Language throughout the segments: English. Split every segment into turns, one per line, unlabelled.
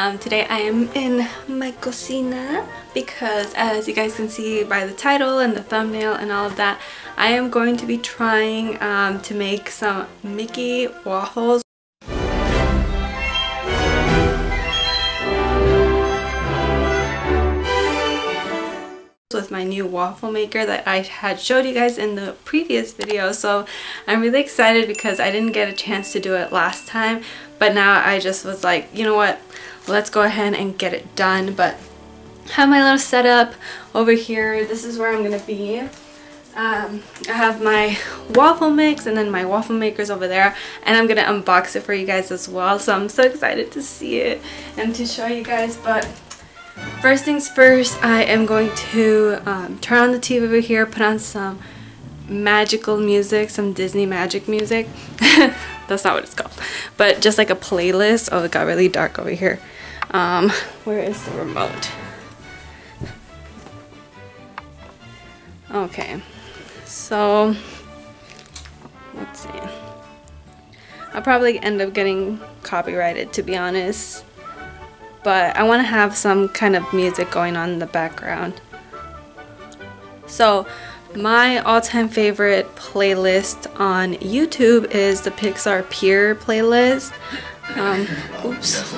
Um, today I am in my cocina because as you guys can see by the title and the thumbnail and all of that, I am going to be trying um, to make some Mickey waffles. With my new waffle maker that I had showed you guys in the previous video. So I'm really excited because I didn't get a chance to do it last time but now I just was like you know what? Let's go ahead and get it done. But have my little setup over here. This is where I'm gonna be. Um, I have my waffle mix and then my waffle makers over there and I'm gonna unbox it for you guys as well. So I'm so excited to see it and to show you guys but First things first, I am going to um, turn on the TV over here, put on some magical music, some Disney magic music. That's not what it's called. But just like a playlist. Oh, it got really dark over here. Um, where is the remote? Okay, so let's see. I'll probably end up getting copyrighted to be honest but I want to have some kind of music going on in the background. So my all-time favorite playlist on YouTube is the Pixar Pier playlist. Um, oops,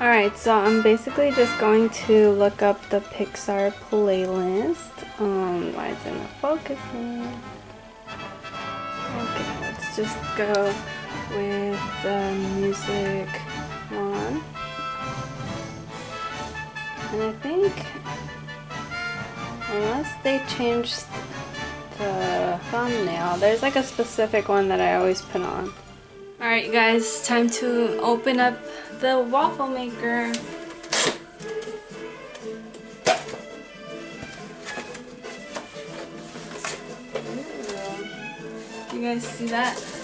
Alright, so I'm basically just going to look up the Pixar playlist. Um, why is it not focusing? Okay, let's just go with the music one. And I think, unless they changed the thumbnail, there's like a specific one that I always put on. Alright guys, time to open up the waffle maker. You guys see that?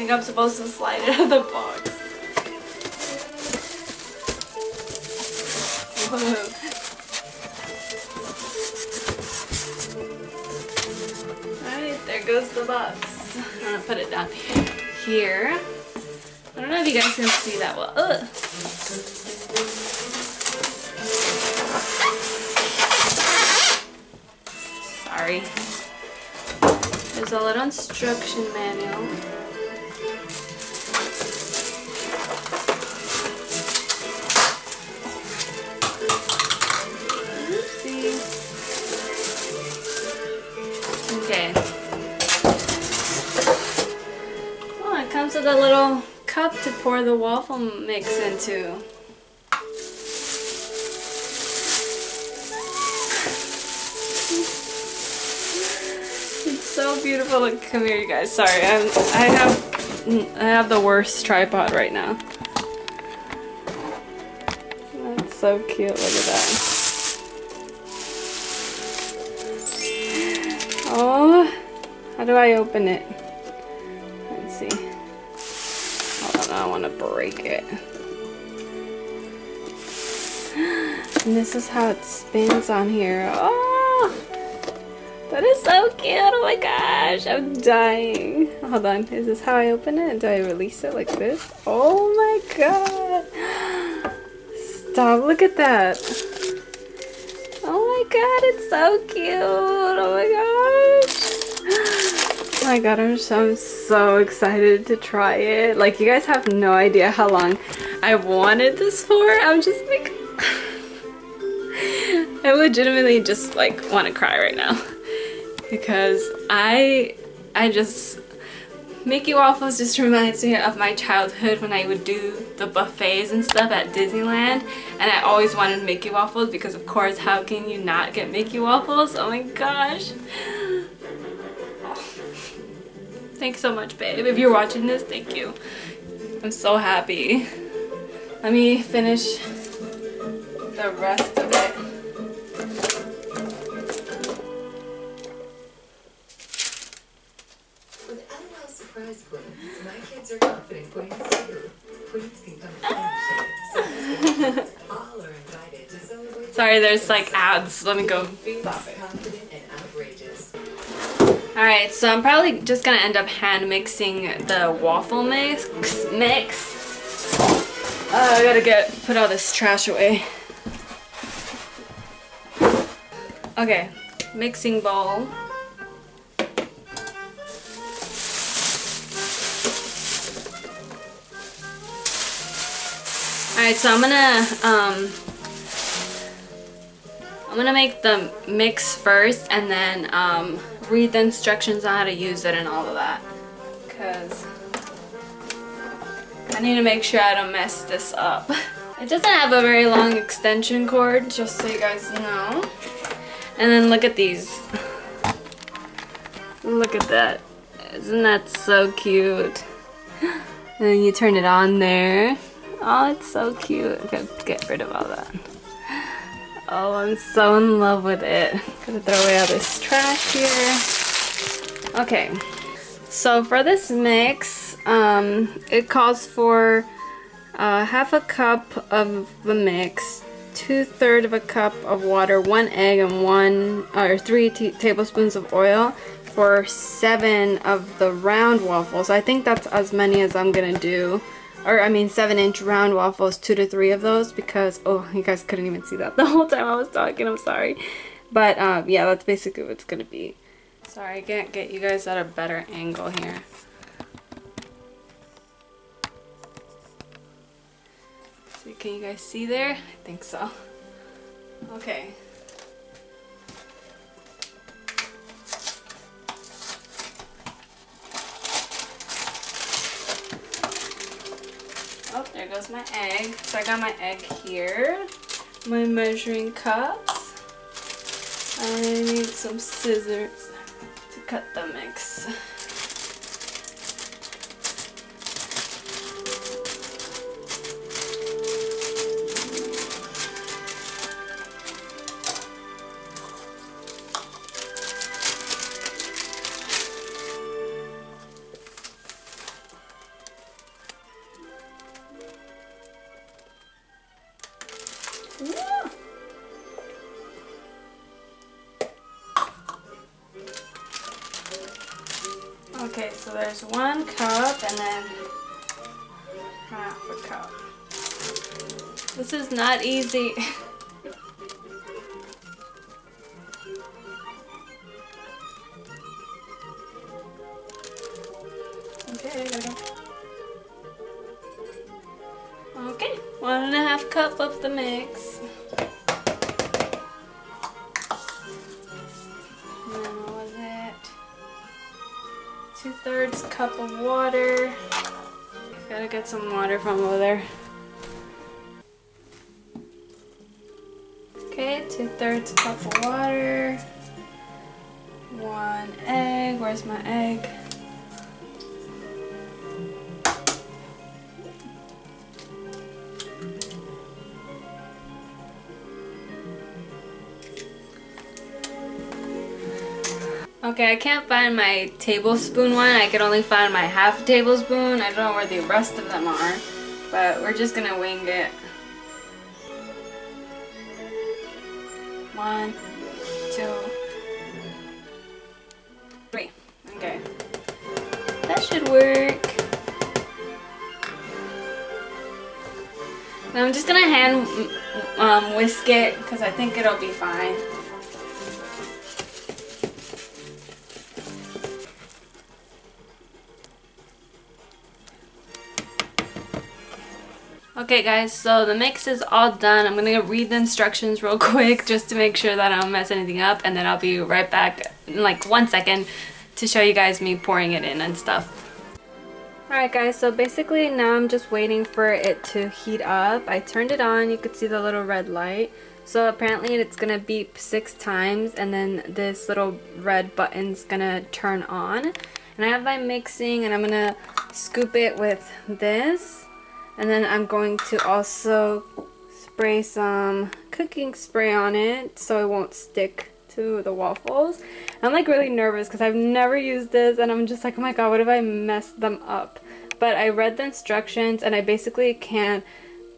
Think I'm supposed to slide it out of the box. Alright, there goes the box. I'm gonna put it down here. I don't know if you guys can see that well. Ugh. Sorry. There's a little instruction manual. A little cup to pour the waffle mix into. It's so beautiful. Come here, you guys. Sorry, I'm, I have I have the worst tripod right now. That's so cute. Look at that. Oh, how do I open it? Break it. And this is how it spins on here. Oh, that is so cute. Oh my gosh, I'm dying. Hold on, is this how I open it? Do I release it like this? Oh my god. Stop, look at that. Oh my god, it's so cute. Oh my gosh my god, I'm so, I'm so excited to try it. Like, you guys have no idea how long I wanted this for. I'm just like... I legitimately just, like, want to cry right now. Because I... I just... Mickey Waffles just reminds me of my childhood when I would do the buffets and stuff at Disneyland and I always wanted Mickey Waffles because of course how can you not get Mickey Waffles? Oh my gosh. Thanks so much, babe. If you're watching this, thank you. I'm so happy. Let me finish the rest of it. With LOL Surprise Puddings, my kids are confident puddings too. Puddings can come in all are invited to celebrate Sorry, there's like ads. Let me go. Stop it. Alright, so I'm probably just gonna end up hand mixing the waffle mix. Mix. Uh, I gotta get put all this trash away. Okay, mixing bowl. Alright, so I'm gonna um I'm gonna make the mix first and then um, read the instructions on how to use it and all of that because I need to make sure I don't mess this up. It doesn't have a very long extension cord just so you guys know. And then look at these. Look at that. Isn't that so cute? And then you turn it on there. Oh, it's so cute. Okay, get rid of all that. Oh, I'm so in love with it. Gonna throw away all this trash here. Okay, so for this mix, um, it calls for uh, half a cup of the mix, two third of a cup of water, one egg, and one or three tablespoons of oil for seven of the round waffles. I think that's as many as I'm gonna do or I mean 7 inch round waffles, 2 to 3 of those because, oh, you guys couldn't even see that the whole time I was talking, I'm sorry. But um, yeah, that's basically what it's going to be. Sorry, I can't get you guys at a better angle here. So can you guys see there? I think so. Okay. There goes my egg. So I got my egg here. My measuring cups. I need some scissors to cut the mix. There's one cup and then half a cup. This is not easy. okay, Okay, one and a half cup of the mix. Two-thirds cup of water. Gotta get some water from over there. Okay, two-thirds cup of water. One egg. Where's my egg? Okay, I can't find my tablespoon one. I can only find my half tablespoon. I don't know where the rest of them are. But we're just gonna wing it. One, two, three. Okay. That should work. Now I'm just gonna hand um, whisk it because I think it'll be fine. Okay guys, so the mix is all done. I'm gonna read the instructions real quick just to make sure that I don't mess anything up and then I'll be right back in like one second to show you guys me pouring it in and stuff. Alright guys, so basically now I'm just waiting for it to heat up. I turned it on, you could see the little red light. So apparently it's gonna beep six times and then this little red button's gonna turn on. And I have my mixing and I'm gonna scoop it with this and then I'm going to also spray some cooking spray on it so it won't stick to the waffles. I'm like really nervous because I've never used this and I'm just like, oh my god, what if I mess them up? But I read the instructions and I basically can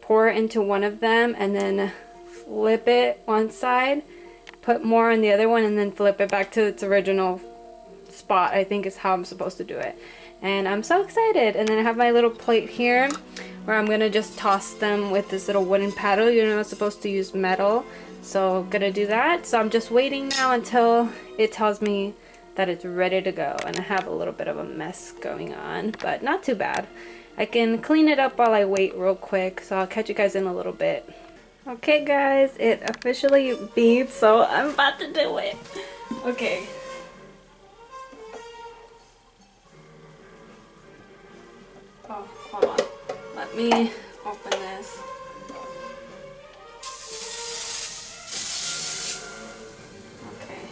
pour into one of them and then flip it one side, put more on the other one, and then flip it back to its original spot, I think is how I'm supposed to do it. And I'm so excited. And then I have my little plate here where I'm gonna just toss them with this little wooden paddle. You're not supposed to use metal. So gonna do that. So I'm just waiting now until it tells me that it's ready to go. And I have a little bit of a mess going on, but not too bad. I can clean it up while I wait real quick. So I'll catch you guys in a little bit. Okay guys, it officially beeped, so I'm about to do it. Okay. Oh, hold on. Let me open this. Okay.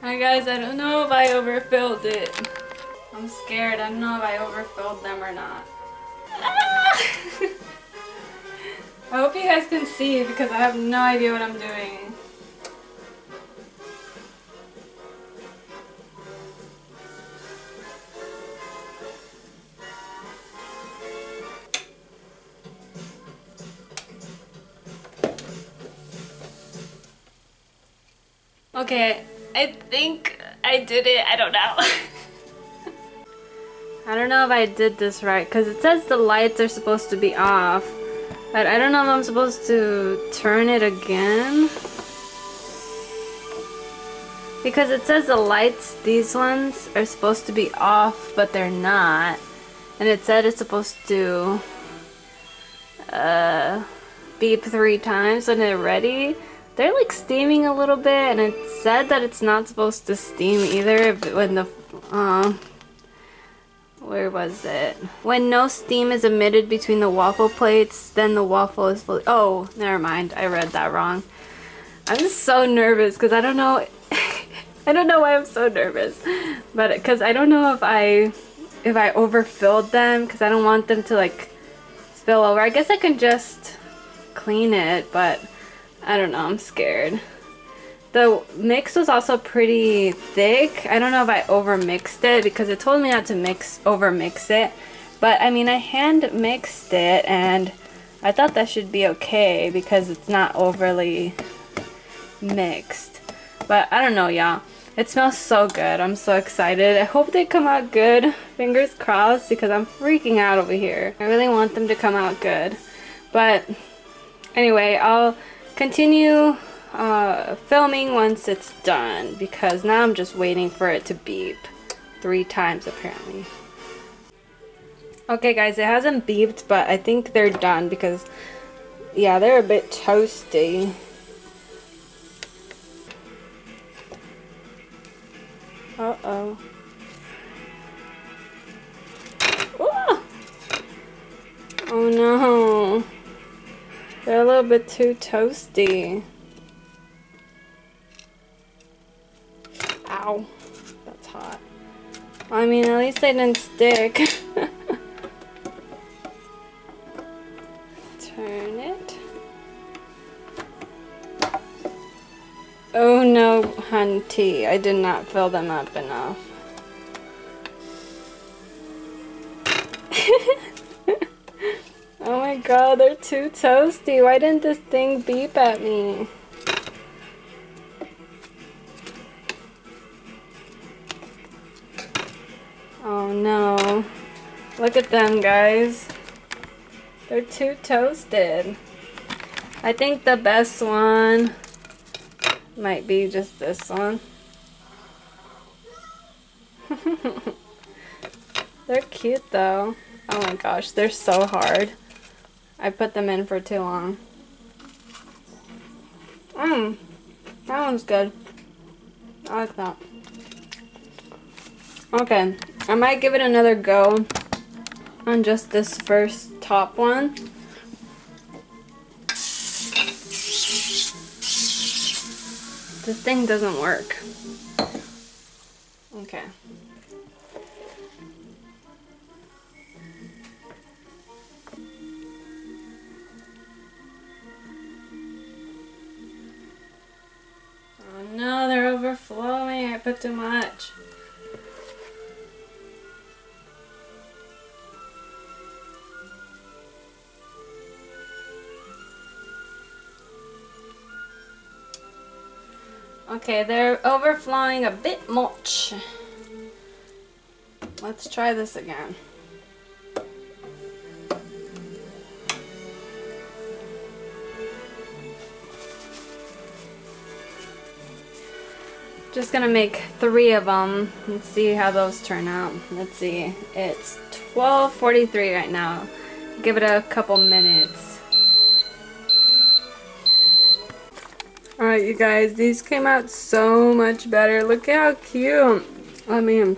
Hi guys, I don't know if I overfilled it. I'm scared. I don't know if I overfilled them or not. I hope you guys can see because I have no idea what I'm doing. Okay, I think I did it. I don't know. I don't know if I did this right because it says the lights are supposed to be off. But I don't know if I'm supposed to turn it again. Because it says the lights, these ones, are supposed to be off, but they're not. And it said it's supposed to uh, beep three times when they're ready. They're like steaming a little bit, and it said that it's not supposed to steam either when the... Uh, where was it? When no steam is emitted between the waffle plates, then the waffle is fully... Oh, never mind. I read that wrong. I'm so nervous because I don't know... I don't know why I'm so nervous. But because I don't know if I if I overfilled them because I don't want them to like spill over. I guess I can just clean it, but I don't know. I'm scared. The mix was also pretty thick. I don't know if I over mixed it because it told me not to mix over mix it. But I mean, I hand mixed it and I thought that should be okay because it's not overly mixed. But I don't know, y'all. It smells so good. I'm so excited. I hope they come out good. Fingers crossed because I'm freaking out over here. I really want them to come out good. But anyway, I'll continue uh, filming once it's done because now I'm just waiting for it to beep three times apparently. Okay guys, it hasn't beeped but I think they're done because yeah, they're a bit toasty. Uh-oh. Oh no. They're a little bit too toasty. Ow. That's hot. I mean, at least they didn't stick. Turn it. Oh no, hunty. I did not fill them up enough. oh my god, they're too toasty. Why didn't this thing beep at me? Look at them, guys. They're too toasted. I think the best one might be just this one. they're cute though. Oh my gosh, they're so hard. I put them in for too long. Mmm, that one's good. I like that. Okay, I might give it another go on just this first top one. This thing doesn't work. Okay. Oh no, they're overflowing. I put too much. Okay, they're overflowing a bit much. Let's try this again. Just gonna make three of them. Let's see how those turn out. Let's see. It's 12.43 right now. Give it a couple minutes. Alright you guys, these came out so much better. Look how cute. Let me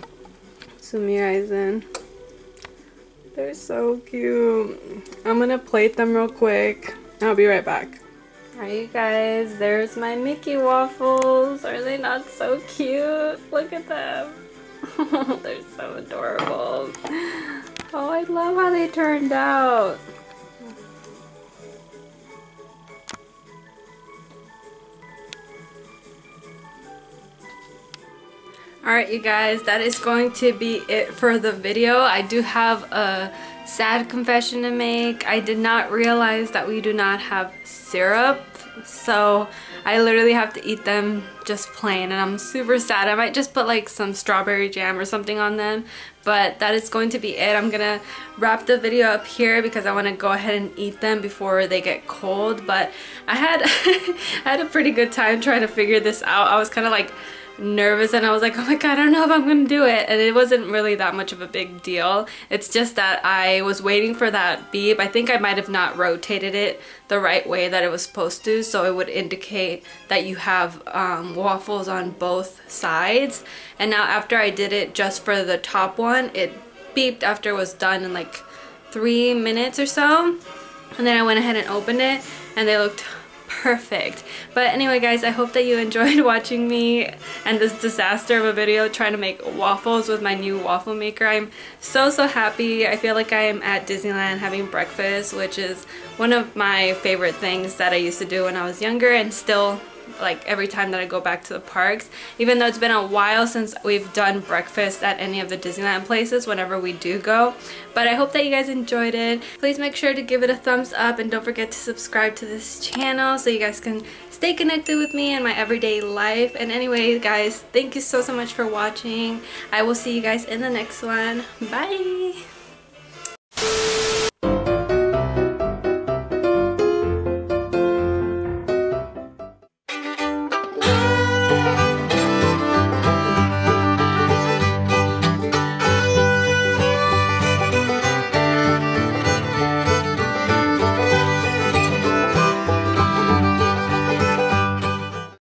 zoom your eyes in. They're so cute. I'm gonna plate them real quick. I'll be right back. Alright you guys, there's my Mickey waffles. Are they not so cute? Look at them. They're so adorable. Oh, I love how they turned out. Alright you guys, that is going to be it for the video. I do have a sad confession to make. I did not realize that we do not have syrup so I literally have to eat them just plain and I'm super sad. I might just put like some strawberry jam or something on them but that is going to be it. I'm gonna wrap the video up here because I want to go ahead and eat them before they get cold but I had I had a pretty good time trying to figure this out. I was kind of like nervous and I was like, oh my god, I don't know if I'm gonna do it. And it wasn't really that much of a big deal. It's just that I was waiting for that beep. I think I might have not rotated it the right way that it was supposed to so it would indicate that you have um, waffles on both sides. And now after I did it just for the top one, it beeped after it was done in like three minutes or so. And then I went ahead and opened it and they looked perfect. But anyway guys, I hope that you enjoyed watching me and this disaster of a video trying to make waffles with my new waffle maker. I'm so so happy. I feel like I am at Disneyland having breakfast which is one of my favorite things that I used to do when I was younger and still like every time that I go back to the parks. Even though it's been a while since we've done breakfast at any of the Disneyland places whenever we do go. But I hope that you guys enjoyed it. Please make sure to give it a thumbs up and don't forget to subscribe to this channel so you guys can stay connected with me and my everyday life. And anyway guys thank you so so much for watching. I will see you guys in the next one. Bye